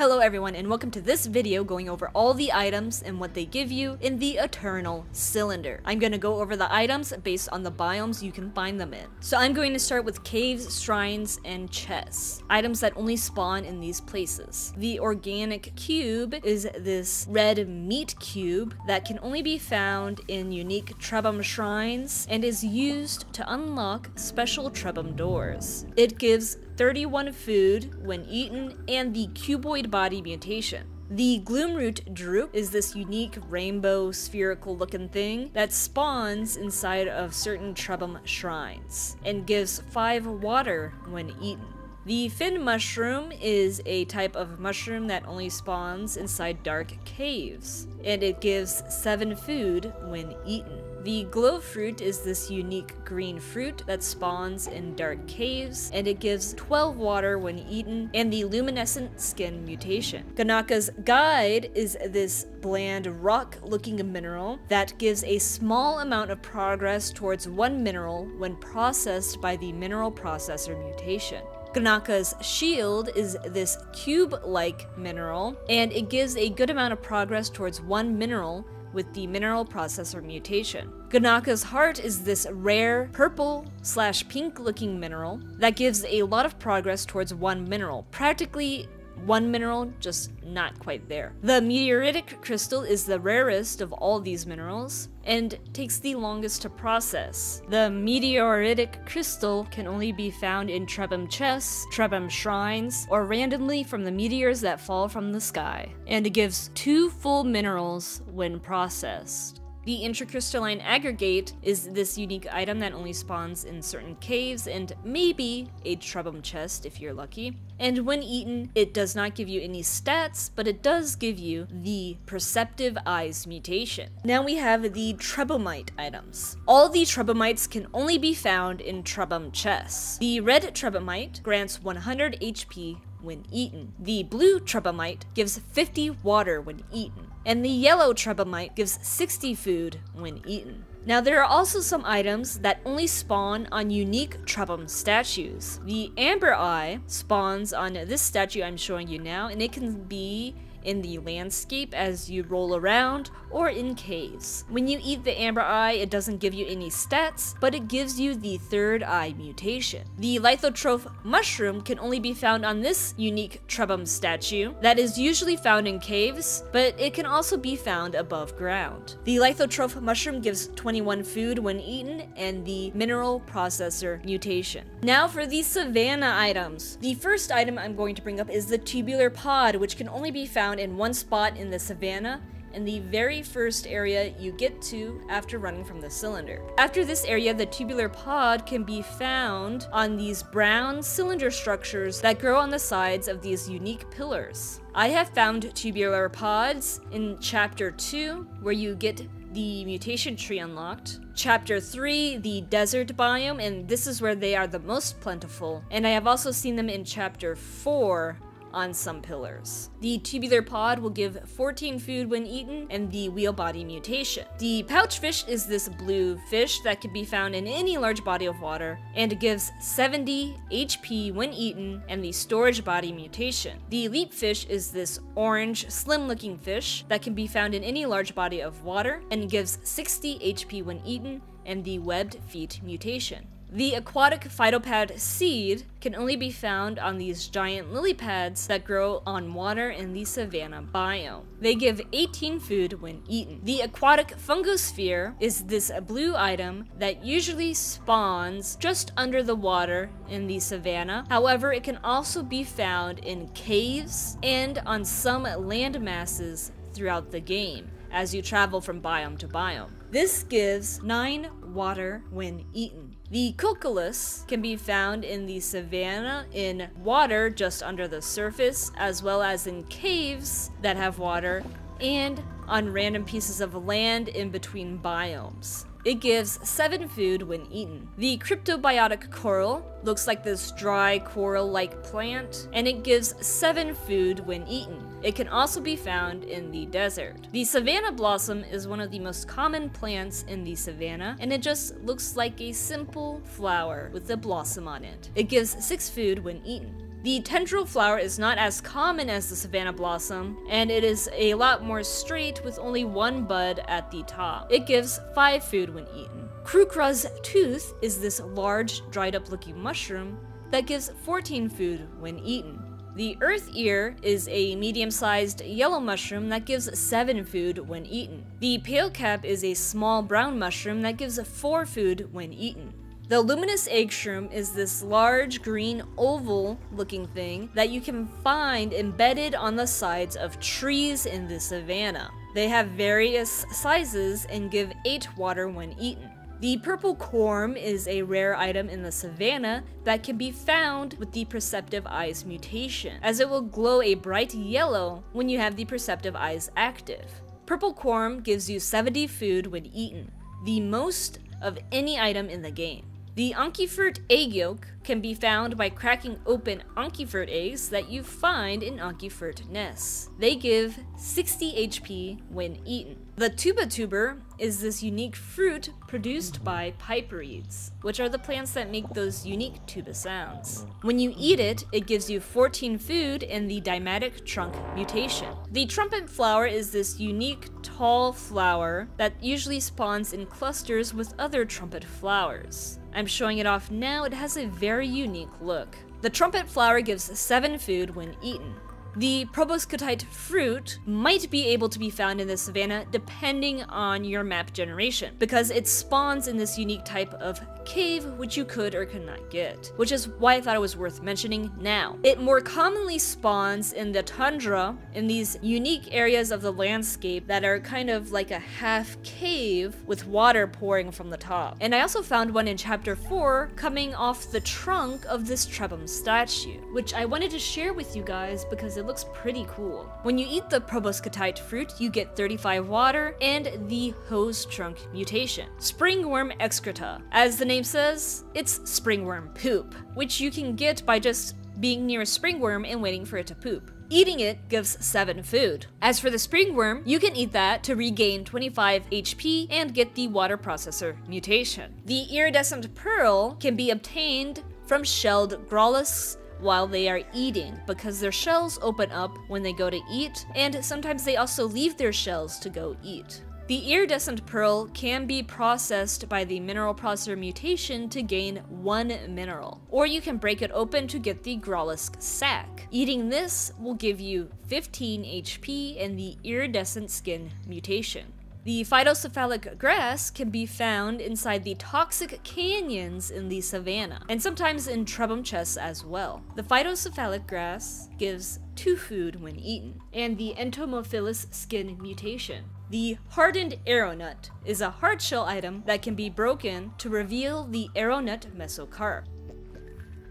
Hello everyone and welcome to this video going over all the items and what they give you in the Eternal Cylinder. I'm going to go over the items based on the biomes you can find them in. So I'm going to start with caves, shrines, and chests. Items that only spawn in these places. The Organic Cube is this red meat cube that can only be found in unique Trebhum shrines and is used to unlock special Trebhum doors. It gives 31 food when eaten, and the cuboid body mutation. The Gloomroot Drupe is this unique rainbow spherical looking thing that spawns inside of certain Trebhum shrines and gives 5 water when eaten. The fin mushroom is a type of mushroom that only spawns inside dark caves, and it gives 7 food when eaten. The glow fruit is this unique green fruit that spawns in dark caves, and it gives 12 water when eaten, and the luminescent skin mutation. Ganaka's guide is this bland rock-looking mineral that gives a small amount of progress towards one mineral when processed by the mineral processor mutation. Ganaka's shield is this cube-like mineral, and it gives a good amount of progress towards one mineral with the mineral processor mutation. Ganaka's heart is this rare purple slash pink looking mineral that gives a lot of progress towards one mineral, practically one mineral, just not quite there. The meteoritic crystal is the rarest of all these minerals and takes the longest to process. The meteoritic crystal can only be found in Trebhum chests, Trebhum shrines, or randomly from the meteors that fall from the sky, and it gives two full minerals when processed. The intracrystalline aggregate is this unique item that only spawns in certain caves and maybe a Trebhum chest if you're lucky. And when eaten, it does not give you any stats, but it does give you the Perceptive Eyes mutation. Now we have the Trebhumite items. All the Trebhumites can only be found in Trebhum chests. The red Trebhumite grants 100 HP when eaten. The blue Trebhumite gives 50 water when eaten and the yellow Trebhumite gives 60 food when eaten. Now there are also some items that only spawn on unique Trebhum statues. The Amber Eye spawns on this statue I'm showing you now, and it can be in the landscape as you roll around, or in caves. When you eat the amber eye, it doesn't give you any stats, but it gives you the third eye mutation. The lithotroph mushroom can only be found on this unique Trebhum statue that is usually found in caves, but it can also be found above ground. The lithotroph mushroom gives 21 food when eaten, and the mineral processor mutation. Now for the savannah items. The first item I'm going to bring up is the tubular pod, which can only be found found in one spot in the savannah in the very first area you get to after running from the cylinder. After this area, the tubular pod can be found on these brown cylinder structures that grow on the sides of these unique pillars. I have found tubular pods in chapter 2, where you get the mutation tree unlocked. Chapter 3, the desert biome, and this is where they are the most plentiful. And I have also seen them in chapter 4, on some pillars. The tubular pod will give 14 food when eaten, and the wheel body mutation. The pouch fish is this blue fish that can be found in any large body of water, and gives 70 HP when eaten, and the storage body mutation. The leap fish is this orange, slim looking fish that can be found in any large body of water, and gives 60 HP when eaten, and the webbed feet mutation. The aquatic phytopad seed can only be found on these giant lily pads that grow on water in the savanna biome. They give 18 food when eaten. The aquatic fungosphere is this blue item that usually spawns just under the water in the savanna. However, it can also be found in caves and on some land masses throughout the game as you travel from biome to biome. This gives 9 water when eaten. The Cuculus can be found in the savanna in water just under the surface, as well as in caves that have water, and on random pieces of land in between biomes. It gives 7 food when eaten. The cryptobiotic coral looks like this dry coral-like plant, and it gives 7 food when eaten. It can also be found in the desert. The savanna blossom is one of the most common plants in the savanna, and it just looks like a simple flower with a blossom on it. It gives 6 food when eaten. The tendril flower is not as common as the savanna blossom, and it is a lot more straight with only one bud at the top. It gives 5 food when eaten. Krukra's tooth is this large, dried up looking mushroom that gives 14 food when eaten. The earth ear is a medium-sized yellow mushroom that gives 7 food when eaten. The pale cap is a small brown mushroom that gives 4 food when eaten. The luminous egg shroom is this large green oval looking thing that you can find embedded on the sides of trees in the savannah. They have various sizes and give 8 water when eaten. The purple corm is a rare item in the savannah that can be found with the Perceptive Eyes mutation, as it will glow a bright yellow when you have the Perceptive Eyes active. Purple corm gives you 70 food when eaten, the most of any item in the game. The Ankefurt egg yolk can be found by cracking open Ankefurt eggs that you find in Ankefurt nests. They give 60 HP when eaten. The tuba tuber is this unique fruit produced by pipe reeds, which are the plants that make those unique tuba sounds. When you eat it, it gives you 14 food and the dimatic trunk mutation. The trumpet flower is this unique tall flower that usually spawns in clusters with other trumpet flowers. I'm showing it off now, it has a very unique look. The trumpet flower gives 7 food when eaten. The proboscidite fruit might be able to be found in the savannah depending on your map generation, because it spawns in this unique type of cave which you could or could not get, which is why I thought it was worth mentioning now. It more commonly spawns in the tundra, in these unique areas of the landscape that are kind of like a half cave with water pouring from the top. And I also found one in chapter 4 coming off the trunk of this Trebhum statue, which I wanted to share with you guys because it looks pretty cool. When you eat the proboscidite fruit, you get 35 water and the hose trunk mutation. Springworm excreta. As the name says, it's springworm poop, which you can get by just being near a springworm and waiting for it to poop. Eating it gives 7 food. As for the springworm, you can eat that to regain 25 HP and get the water processor mutation. The iridescent pearl can be obtained from shelled grollusks while they are eating because their shells open up when they go to eat, and sometimes they also leave their shells to go eat. The iridescent pearl can be processed by the mineral processor mutation to gain one mineral, or you can break it open to get the Grollusk sac. Eating this will give you 15 HP and the iridescent skin mutation. The phytocephalic grass can be found inside the toxic canyons in the savanna, and sometimes in trebhum chests as well. The phytocephalic grass gives 2 food when eaten, and the entomophilous skin mutation. The hardened arrownut is a hard shell item that can be broken to reveal the arrownut mesocarp.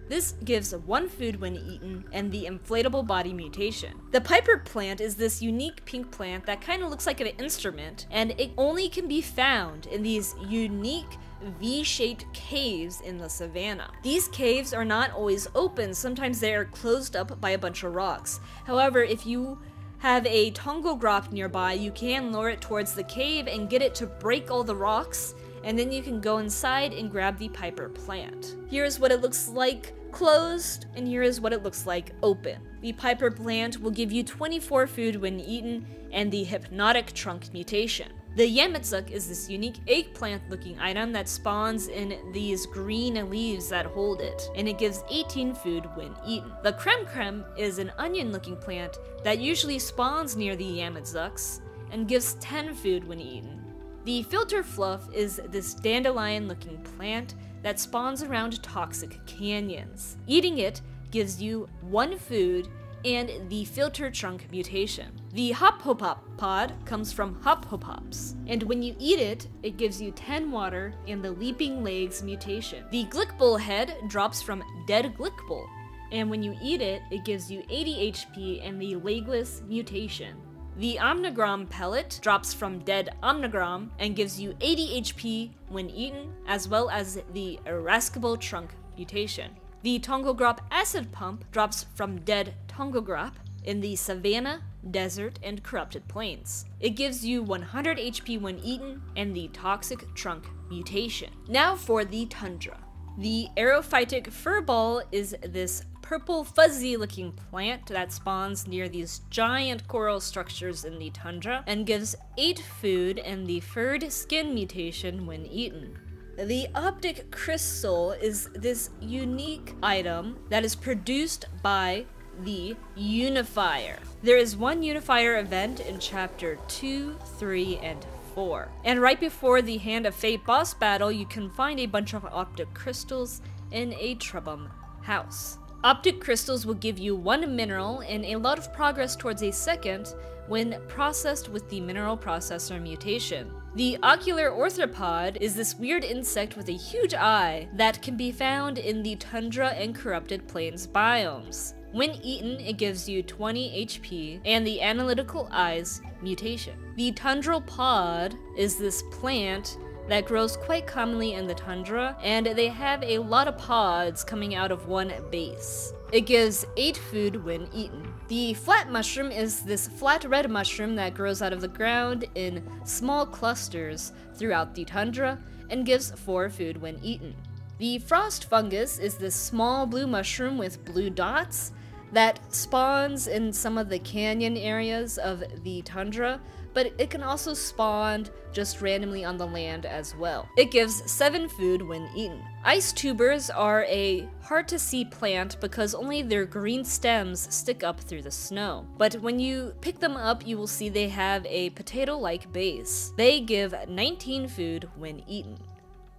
This gives one food when eaten and the inflatable body mutation. The Piper plant is this unique pink plant that kind of looks like an instrument and it only can be found in these unique V-shaped caves in the savannah. These caves are not always open, sometimes they are closed up by a bunch of rocks. However, if you have a Tongogrop nearby, you can lure it towards the cave and get it to break all the rocks, and then you can go inside and grab the Piper plant. Here's what it looks like closed, and here is what it looks like open. The Piper plant will give you 24 food when eaten, and the Hypnotic Trunk mutation. The Yametsuk is this unique eggplant looking item that spawns in these green leaves that hold it, and it gives 18 food when eaten. The Krem Krem is an onion looking plant that usually spawns near the Yametsuks and gives 10 food when eaten. The Filter Fluff is this dandelion looking plant that spawns around toxic canyons. Eating it gives you one food and the filter trunk mutation. The Hop Hop hop pod comes from hop Hop Hops, and when you eat it, it gives you 10 water and the Leaping Legs mutation. The Glickbull head drops from Dead Glickbull, and when you eat it, it gives you 80 HP and the Legless mutation. The Omnigram pellet drops from dead Omnigram and gives you 80 HP when eaten, as well as the Irascible Trunk mutation. The Tongogrop acid pump drops from dead Tongogrop in the savanna, desert, and corrupted plains. It gives you 100 HP when eaten and the toxic trunk mutation. Now for the tundra. The aerophytic furball is this purple fuzzy looking plant that spawns near these giant coral structures in the tundra and gives 8 food and the furred skin mutation when eaten. The optic crystal is this unique item that is produced by the Unifier. There is one Unifier event in chapter 2, 3, and 4. And right before the Hand of Fate boss battle, you can find a bunch of optic crystals in a Trebhum house. Optic crystals will give you one mineral and a lot of progress towards a second when processed with the mineral processor mutation. The ocular orthopod is this weird insect with a huge eye that can be found in the tundra and corrupted plains biomes. When eaten, it gives you 20 HP and the analytical eyes mutation. The tundral pod is this plant that grows quite commonly in the tundra, and they have a lot of pods coming out of one base. It gives 8 food when eaten. The flat mushroom is this flat red mushroom that grows out of the ground in small clusters throughout the tundra and gives 4 food when eaten. The frost fungus is this small blue mushroom with blue dots that spawns in some of the canyon areas of the tundra, but it can also spawn just randomly on the land as well. It gives 7 food when eaten. Ice tubers are a hard to see plant because only their green stems stick up through the snow. But when you pick them up, you will see they have a potato-like base. They give 19 food when eaten.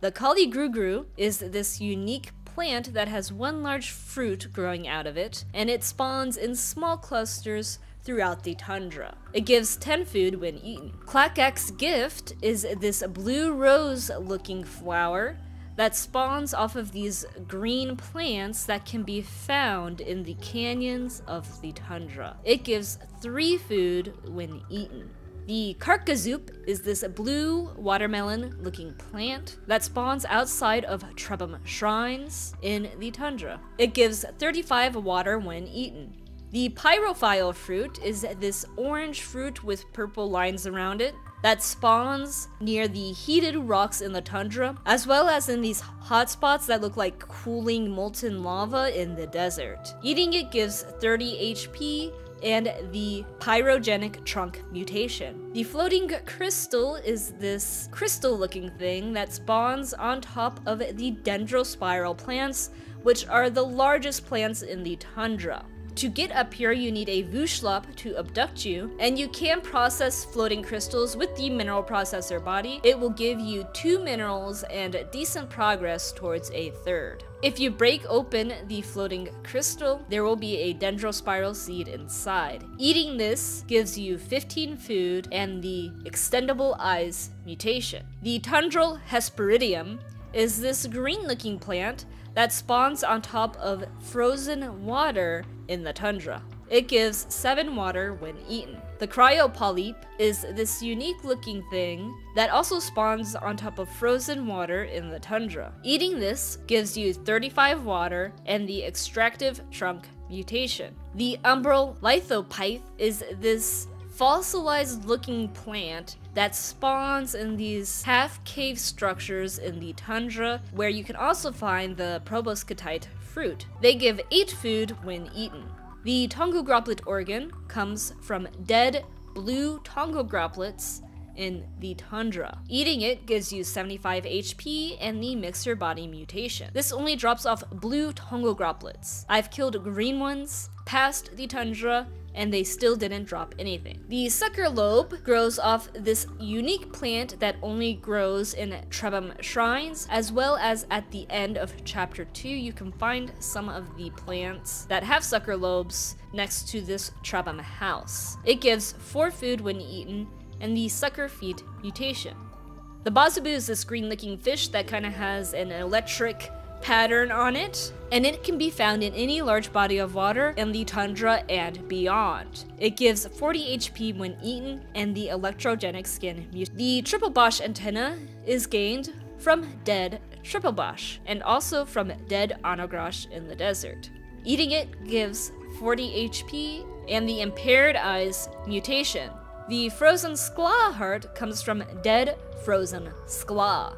The Kali Grugru is this unique plant that has one large fruit growing out of it, and it spawns in small clusters throughout the tundra. It gives 10 food when eaten. Clackak's gift is this blue rose looking flower that spawns off of these green plants that can be found in the canyons of the tundra. It gives 3 food when eaten. The Karkazoop is this blue watermelon looking plant that spawns outside of Trebhum shrines in the tundra. It gives 35 water when eaten. The pyrophile fruit is this orange fruit with purple lines around it that spawns near the heated rocks in the tundra, as well as in these hotspots that look like cooling molten lava in the desert. Eating it gives 30 HP and the pyrogenic trunk mutation. The floating crystal is this crystal looking thing that spawns on top of the dendrospiral plants, which are the largest plants in the tundra. To get up here, you need a Vushlopp to abduct you, and you can process floating crystals with the mineral processor body. It will give you two minerals and decent progress towards a third. If you break open the floating crystal, there will be a dendrospiral seed inside. Eating this gives you 15 food and the extendable eyes mutation. The tundral hesperidium is this green looking plant that spawns on top of frozen water in the tundra. It gives 7 water when eaten. The cryopolyp is this unique looking thing that also spawns on top of frozen water in the tundra. Eating this gives you 35 water and the extractive trunk mutation. The umbral lithopyth is this fossilized looking plant that spawns in these half cave structures in the tundra where you can also find the proboscidite fruit. They give 8 food when eaten. The Tongu Groplet organ comes from dead blue Tongu Groplets in the tundra. Eating it gives you 75 HP and the mixer body mutation. This only drops off blue Tongu Groplets. I've killed green ones, past the tundra, and they still didn't drop anything. The sucker lobe grows off this unique plant that only grows in Trebhum shrines, as well as at the end of chapter 2 you can find some of the plants that have sucker lobes next to this Trebhum house. It gives 4 food when eaten, and the sucker feet mutation. The Bazubu is this green looking fish that kind of has an electric pattern on it, and it can be found in any large body of water in the tundra and beyond. It gives 40 HP when eaten, and the electrogenic skin mutation. The triple bosch antenna is gained from dead triple bosch, and also from dead onogrosh in the desert. Eating it gives 40 HP, and the impaired eyes mutation. The frozen skla heart comes from dead frozen skla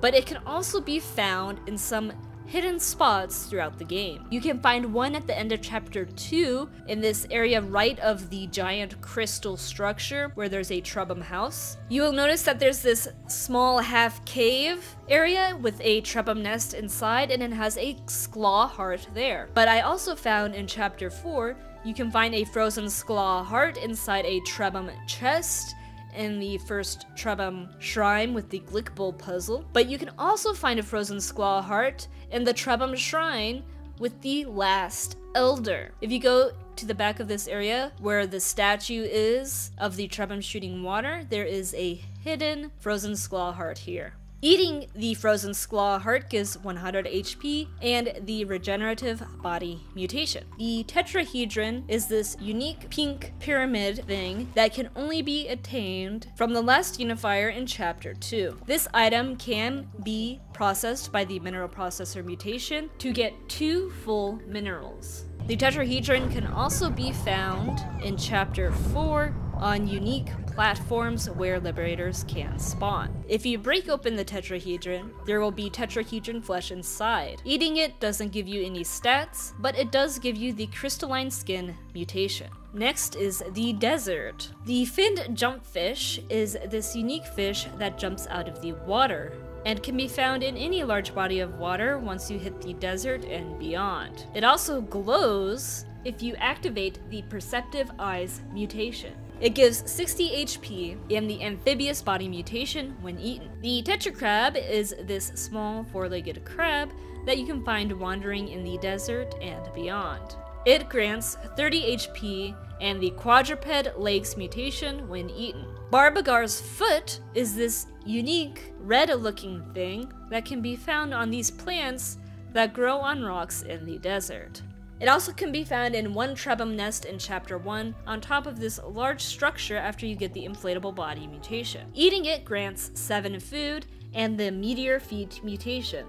but it can also be found in some hidden spots throughout the game. You can find one at the end of chapter 2 in this area right of the giant crystal structure where there's a Trebhum house. You will notice that there's this small half cave area with a Trebhum nest inside and it has a Sklaw heart there. But I also found in chapter 4 you can find a frozen Sklaw heart inside a Trebhum chest in the first Trebhum shrine with the Glickbull puzzle, but you can also find a frozen Skla heart in the Trebhum shrine with the last Elder. If you go to the back of this area where the statue is of the Trebhum shooting water, there is a hidden frozen Skla heart here. Eating the frozen Skla heart gives 100 HP and the regenerative body mutation. The tetrahedron is this unique pink pyramid thing that can only be attained from the last unifier in chapter 2. This item can be processed by the mineral processor mutation to get two full minerals. The tetrahedron can also be found in chapter 4 on unique platforms where liberators can spawn. If you break open the tetrahedron, there will be tetrahedron flesh inside. Eating it doesn't give you any stats, but it does give you the crystalline skin mutation. Next is the desert. The finned jumpfish is this unique fish that jumps out of the water and can be found in any large body of water once you hit the desert and beyond. It also glows if you activate the Perceptive Eyes mutation. It gives 60 HP and the amphibious body mutation when eaten. The tetracrab is this small four-legged crab that you can find wandering in the desert and beyond. It grants 30 HP and the quadruped legs mutation when eaten. Barbagar's foot is this unique red-looking thing that can be found on these plants that grow on rocks in the desert. It also can be found in one Trebhum nest in Chapter 1, on top of this large structure after you get the inflatable body mutation. Eating it grants 7 food and the meteor feet mutation.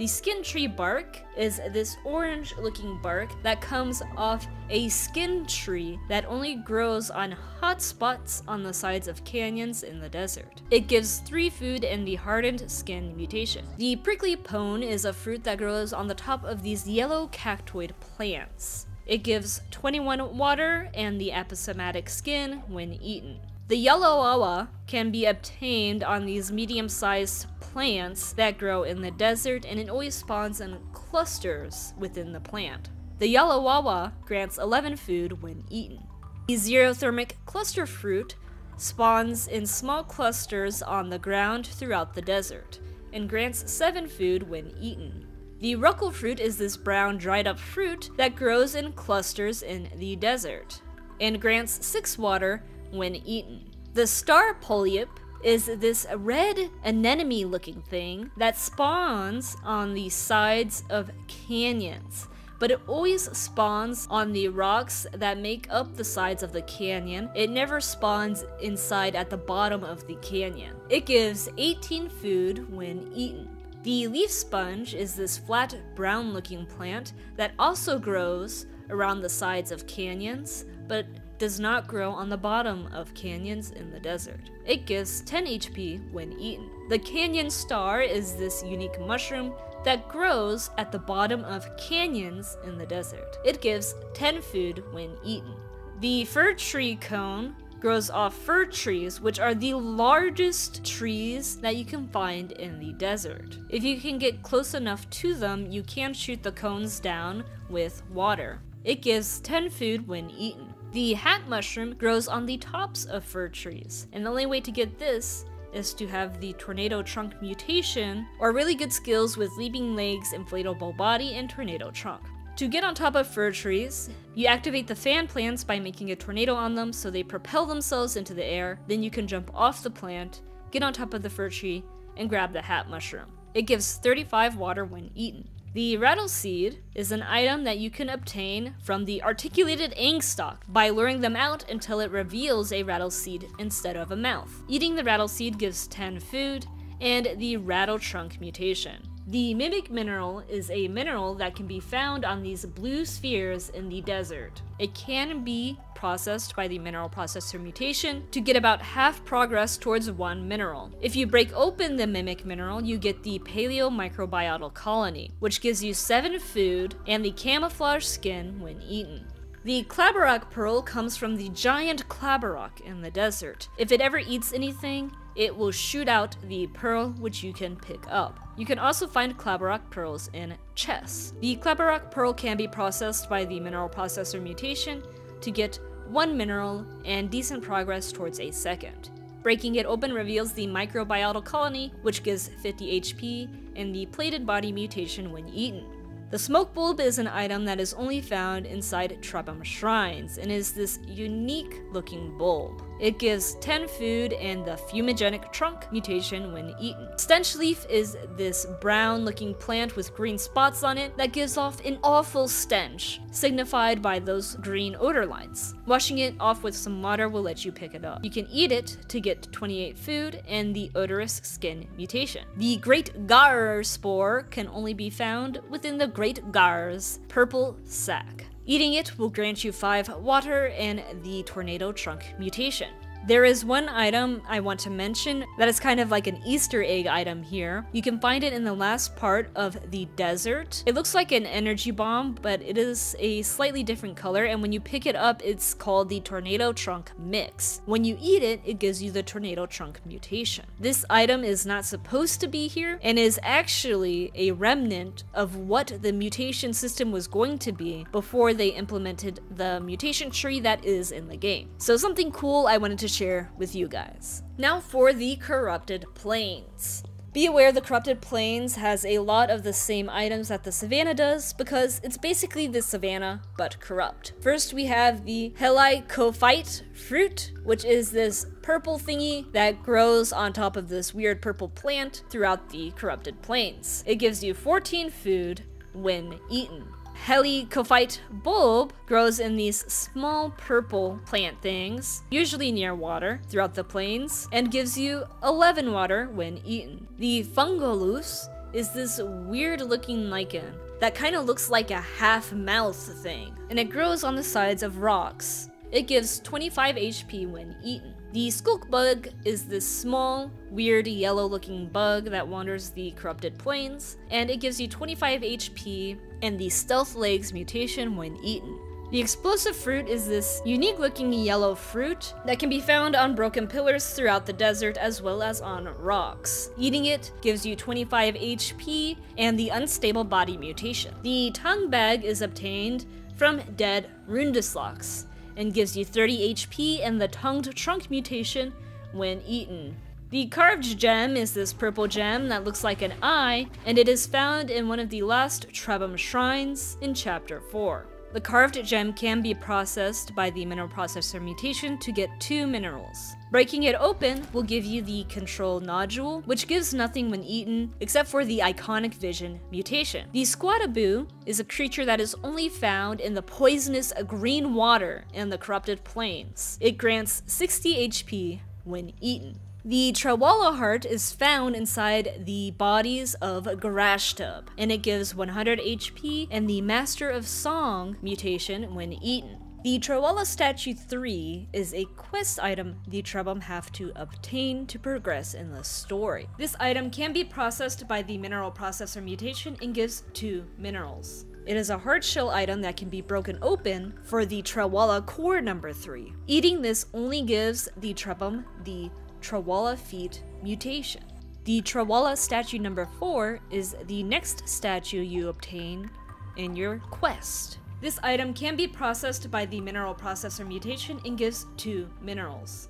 The skin tree bark is this orange looking bark that comes off a skin tree that only grows on hot spots on the sides of canyons in the desert. It gives 3 food and the hardened skin mutation. The prickly pone is a fruit that grows on the top of these yellow cactoid plants. It gives 21 water and the aposematic skin when eaten. The yellow awa can be obtained on these medium-sized plants that grow in the desert and it always spawns in clusters within the plant. The yellow awa grants 11 food when eaten. The xerothermic cluster fruit spawns in small clusters on the ground throughout the desert and grants 7 food when eaten. The ruckle fruit is this brown dried up fruit that grows in clusters in the desert and grants 6 water when eaten. The star polyp is this red anemone looking thing that spawns on the sides of canyons. But it always spawns on the rocks that make up the sides of the canyon. It never spawns inside at the bottom of the canyon. It gives 18 food when eaten. The leaf sponge is this flat brown looking plant that also grows around the sides of canyons, but does not grow on the bottom of canyons in the desert. It gives 10 HP when eaten. The canyon star is this unique mushroom that grows at the bottom of canyons in the desert. It gives 10 food when eaten. The fir tree cone grows off fir trees, which are the largest trees that you can find in the desert. If you can get close enough to them, you can shoot the cones down with water. It gives 10 food when eaten. The hat mushroom grows on the tops of fir trees, and the only way to get this is to have the tornado trunk mutation, or really good skills with leaping legs, inflatable body, and tornado trunk. To get on top of fir trees, you activate the fan plants by making a tornado on them so they propel themselves into the air, then you can jump off the plant, get on top of the fir tree, and grab the hat mushroom. It gives 35 water when eaten. The rattle seed is an item that you can obtain from the articulated Angstock by luring them out until it reveals a rattle seed instead of a mouth. Eating the rattle seed gives 10 food and the rattle trunk mutation. The Mimic Mineral is a mineral that can be found on these blue spheres in the desert. It can be processed by the mineral processor mutation to get about half progress towards one mineral. If you break open the Mimic Mineral, you get the Paleo Microbiotal Colony, which gives you 7 food and the camouflage skin when eaten. The Klabberok pearl comes from the giant Klabberok in the desert. If it ever eats anything, it will shoot out the pearl which you can pick up. You can also find Klabberok pearls in chests. The Klabberok pearl can be processed by the mineral processor mutation to get one mineral and decent progress towards a second. Breaking it open reveals the microbiotal colony, which gives 50 HP, and the plated body mutation when eaten. The smoke bulb is an item that is only found inside Trebhum shrines and is this unique looking bulb. It gives 10 food and the fumigenic trunk mutation when eaten. Stench leaf is this brown looking plant with green spots on it that gives off an awful stench, signified by those green odor lines. Washing it off with some water will let you pick it up. You can eat it to get 28 food and the odorous skin mutation. The Great Gar spore can only be found within the Great Gar's purple sac. Eating it will grant you 5 water and the tornado trunk mutation. There is one item I want to mention that is kind of like an Easter egg item here. You can find it in the last part of the desert. It looks like an energy bomb, but it is a slightly different color, and when you pick it up, it's called the Tornado Trunk Mix. When you eat it, it gives you the Tornado Trunk mutation. This item is not supposed to be here, and is actually a remnant of what the mutation system was going to be before they implemented the mutation tree that is in the game. So something cool I wanted to share with you guys. Now for the Corrupted Plains. Be aware the Corrupted Plains has a lot of the same items that the Savannah does because it's basically the Savannah but corrupt. First we have the Helicophyte fruit, which is this purple thingy that grows on top of this weird purple plant throughout the Corrupted Plains. It gives you 14 food when eaten. Helicophyte bulb grows in these small purple plant things, usually near water, throughout the plains, and gives you 11 water when eaten. The Fungolus is this weird looking lichen that kind of looks like a half mouth thing, and it grows on the sides of rocks. It gives 25 HP when eaten. The Skulk Bug is this small, weird yellow looking bug that wanders the corrupted plains, and it gives you 25 HP and the Stealth Legs mutation when eaten. The explosive fruit is this unique looking yellow fruit that can be found on broken pillars throughout the desert as well as on rocks. Eating it gives you 25 HP and the unstable body mutation. The tongue bag is obtained from dead Rundislox and gives you 30 HP and the tongued trunk mutation when eaten. The carved gem is this purple gem that looks like an eye, and it is found in one of the last Trebhum shrines in chapter 4. The carved gem can be processed by the mineral processor mutation to get two minerals. Breaking it open will give you the control nodule, which gives nothing when eaten except for the iconic vision mutation. The squataboo is a creature that is only found in the poisonous green water in the corrupted plains. It grants 60 HP when eaten. The Trewalla heart is found inside the bodies of Garashtub, and it gives 100 HP and the Master of Song mutation when eaten. The Trewalla Statue 3 is a quest item the Trebhum have to obtain to progress in the story. This item can be processed by the Mineral Processor mutation and gives 2 minerals. It is a hard shell item that can be broken open for the Trewalla core number 3. Eating this only gives the Trebhum the Trewalla feet mutation. The Trewalla statue number 4 is the next statue you obtain in your quest. This item can be processed by the mineral processor mutation and gives 2 minerals.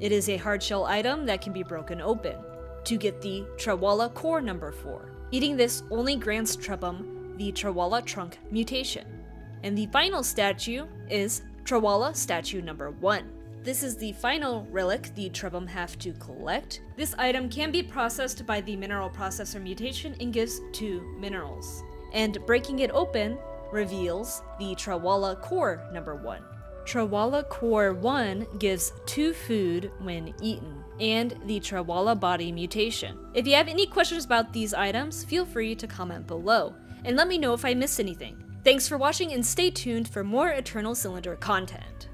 It is a hard shell item that can be broken open to get the Trewalla core number 4. Eating this only grants Trebhum the Trewalla trunk mutation. And the final statue is Trewalla statue number 1. This is the final relic the Trebhum have to collect. This item can be processed by the mineral processor mutation and gives two minerals. And breaking it open reveals the Trewalla core number one. Trewalla core 1 gives 2 food when eaten, and the Trewalla body mutation. If you have any questions about these items, feel free to comment below, and let me know if I missed anything. Thanks for watching and stay tuned for more Eternal Cylinder content.